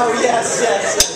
Oh, yes, yes.